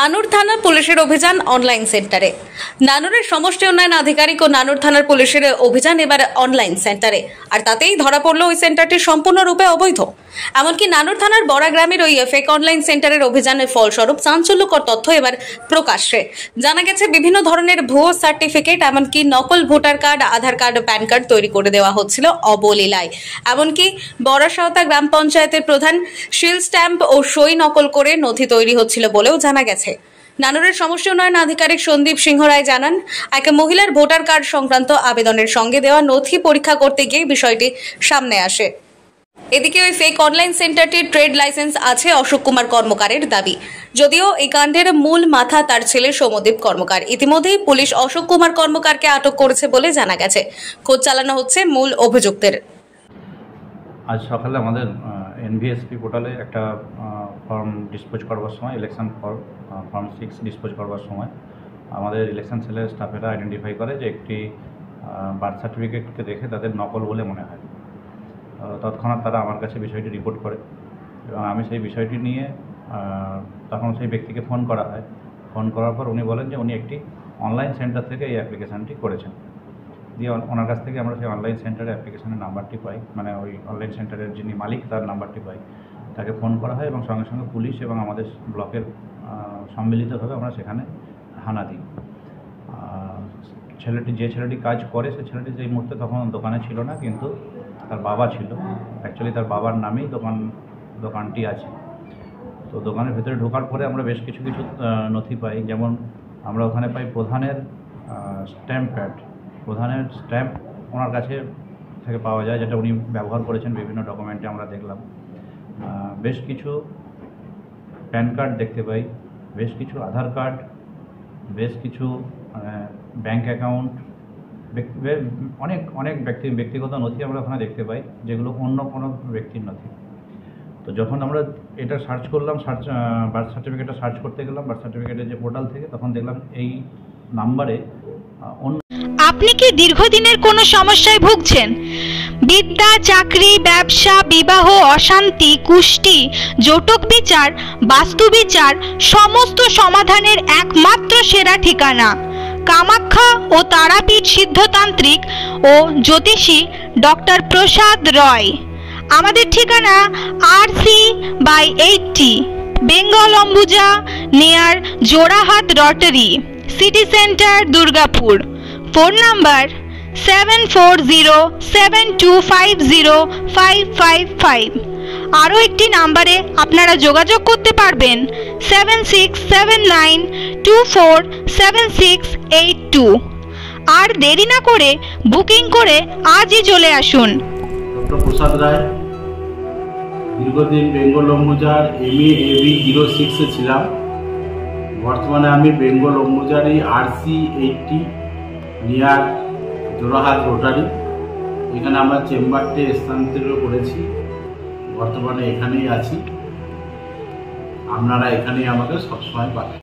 নানুর থানার পুলিশের অভিযান অনলাইন সেন্টারে নানুরের সমষ্টি উন্নয়ন আধিকারিক ও নানুর থানার পুলিশের অভিযান এবার অনলাইন সেন্টারে আর তাতেই ধরা পড়ল ওই সেন্টারটি সম্পূর্ণরূপে অবৈধ। এমনকি নানুর থানার বড়া গ্রামের ওই ফেক অনলাইন সেন্টারের অভিযানের ফলস্বরূপ চাঞ্চল্যকর তথ্য এবার প্রকাশ্যে। জানা গেছে, বিভিন্ন ধরনের ভুয়ো সার্টিফিকেট এমনকি নকল voter card, Aadhaar card, PAN card তৈরি করে দেওয়া হচ্ছিল অবলীলায়। এমনকি বড়াসাওতা গ্রাম পঞ্চায়েতের প্রধান শিল স্ট্যাম্প ও সই নকল করে নথি তৈরি হচ্ছিল বলেও জানা গেছে। নানুরের সমষ্টি উন্নয়ন আধিকারিক সন্দীপ সিংহ রায় জানান, এক মহিলার ভোটার কার্ড সংক্রান্ত আবেদনের সঙ্গে দেওয়া নথি পরীক্ষা করতে গিয়ে বিষয়টি সামনে আসে। এদিকে ওই ফেক অনলাইন সেন্টারটির ট্রেড লাইসেন্স আছে অশোক কুমার কর্মকারের দাবি। যদিও এই কাণ্ডের মূল মাথা তার ছেলে সৌমদীপ কর্মকার। ইতিমধ্যেই পুলিশ অশোক কুমার কর্মকারকে আটক করেছে বলে জানা গেছে। খোঁজ চালানো হচ্ছে মূল অভিযুক্তের। আজ সকালে আমাদের এনভিএসপি পোর্টালে একটা ফর্ম ডিসপোজ করবার সময় election form form six dispose করবার সময়, আমাদের ইলেকশন সেলের স্টাফেরা আইডেন্টিফাই করে যে একটি বার্থ সার্টিফিকেটকে দেখে তাদের নকল বলে মনে হয়। তৎক্ষণাৎ তারা আমার কাছে বিষয়টি রিপোর্ট করে এবং আমি সেই বিষয়টি নিয়ে তখন সেই ব্যক্তিকে ফোন করা হয়। ফোন করার পর উনি বলেন যে উনি একটি অনলাইন সেন্টার থেকে এই অ্যাপ্লিকেশানটি করেছেন। দিয়ে ওনার কাছ থেকে আমরা সেই অনলাইন সেন্টারের অ্যাপ্লিকেশনের নাম্বারটি পাই মানে ওই অনলাইন সেন্টারের যিনি মালিক তার নাম্বারটি পাই। তাকে ফোন করা হয় এবং সঙ্গে সঙ্গে পুলিশ এবং আমাদের ব্লকের সম্মিলিতভাবে আমরা সেখানে হানা দিই। ছেলেটি যে ছেলেটি কাজ করে, সে ছেলেটি সেই মুহূর্তে তখন দোকানে ছিল না, কিন্তু তার বাবা ছিল। অ্যাকচুয়ালি তার বাবার নামেই দোকান, দোকানটি আছে। তো দোকানের ভেতরে ঢোকার পরে আমরা বেশ কিছু কিছু নথি পাই। যেমন আমরা ওখানে পাই প্রধানের স্ট্যাম্প প্যাড প্রধানের স্ট্যাম্প ওনার কাছে থেকে পাওয়া যায়, যেটা উনি ব্যবহার করেছেন বিভিন্ন ডকুমেন্টে আমরা দেখলাম। বেশ কিছু প্যান কার্ড দেখতে পাই। বেশ কিছু আধার কার্ড। বেশ কিছু ব্যাংক অ্যাকাউন্ট অনেক অনেক ব্যক্তি, ব্যক্তিগত নথি আমরা ওখানে দেখতে পাই, যেগুলো অন্য কোনো ব্যক্তির নথি। তো যখন আমরা এটা সার্চ করলাম সার্চ বার্থ সার্টিফিকেটটা সার্চ করতে গেলাম বার্থ সার্টিফিকেটের যে পোর্টাল থেকে, তখন দেখলাম এই নাম্বারে আপনি কি দীর্ঘদিনের কোনো সমস্যায় ভুগছেন? বিদ্যা, চাকরি, ব্যবসা, বিবাহ, অশান্তি, কুষ্টি জটক বিচার, বাস্তু বিচার, সমস্ত সমাধানের একমাত্র সেরা ঠিকানা। কামাখ্যা ও তারাপীঠ সিদ্ধতান্ত্রিক ও জ্যোতিষী ডক্টর প্রসাদ রয়। আমাদের ঠিকানা R C by eighty Bengal Ambuja near Jorahat rotary city centre Durgapur phone number seven four zero seven two five zero five five five আরও একটি নাম্বারে আপনারা যোগাযোগ করতে পারবেন seven six seven nine two four seven six eight two আর দেরি না করে বুকিং করে আজই চলে আসুন। প্রসাদ রায়, দীর্ঘদিন বেঙ্গল অম্বুজার এম এ এবি জিরো সিক্সে ছিলাম। বর্তমানে আমি Bengal অম্বুজারি R C eighty near Jorahat rotary. এখানে আমার চেম্বারটি স্থানান্তরিত করেছি। বর্তমানে এখানেই আছি। আপনারা এখানেই আমাকে সবসময় পাবেন।